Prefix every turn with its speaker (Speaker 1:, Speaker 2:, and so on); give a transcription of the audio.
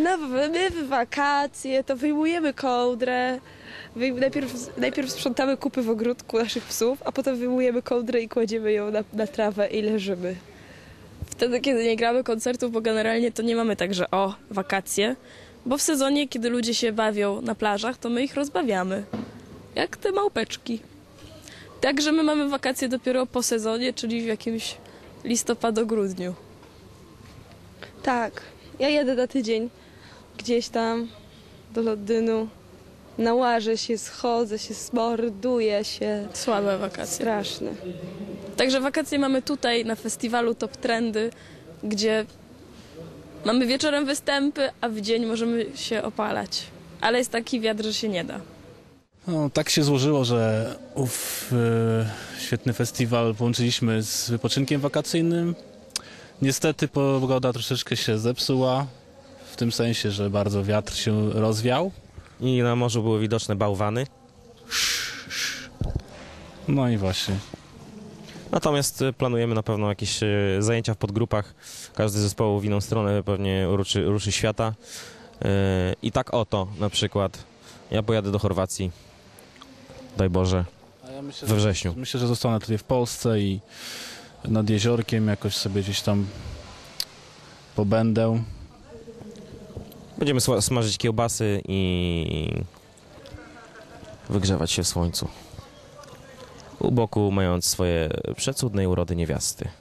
Speaker 1: No, my w wakacje to wyjmujemy kołdrę. Najpierw, najpierw sprzątamy kupy w ogródku naszych psów, a potem wyjmujemy kołdrę i kładziemy ją na, na trawę i leżymy.
Speaker 2: Wtedy, kiedy nie gramy koncertów, bo generalnie to nie mamy tak, że o, wakacje. Bo w sezonie, kiedy ludzie się bawią na plażach, to my ich rozbawiamy. Jak te małpeczki. Także my mamy wakacje dopiero po sezonie, czyli w jakimś listopado-grudniu.
Speaker 1: Tak, ja jedę na tydzień gdzieś tam do Londynu. Nałażę się, schodzę się, smorduję się.
Speaker 2: Słabe wakacje.
Speaker 1: Straszne.
Speaker 2: Także wakacje mamy tutaj na festiwalu Top Trendy, gdzie mamy wieczorem występy, a w dzień możemy się opalać. Ale jest taki wiatr, że się nie da.
Speaker 3: No, tak się złożyło, że ów e, świetny festiwal połączyliśmy z wypoczynkiem wakacyjnym. Niestety pogoda troszeczkę się zepsuła, w tym sensie, że bardzo wiatr się rozwiał.
Speaker 4: I na morzu były widoczne bałwany.
Speaker 3: No i właśnie.
Speaker 4: Natomiast y, planujemy na pewno jakieś y, zajęcia w podgrupach. Każdy zespołu w inną stronę pewnie ruszy, ruszy świata. Y, I tak oto na przykład. Ja pojadę do Chorwacji. Daj Boże.
Speaker 3: Ja myślę,
Speaker 4: We wrześniu.
Speaker 3: Myślę, że zostanę tutaj w Polsce i nad jeziorkiem jakoś sobie gdzieś tam pobędę.
Speaker 4: Będziemy smażyć kiełbasy i wygrzewać się w słońcu. U boku mając swoje przecudnej urody niewiasty.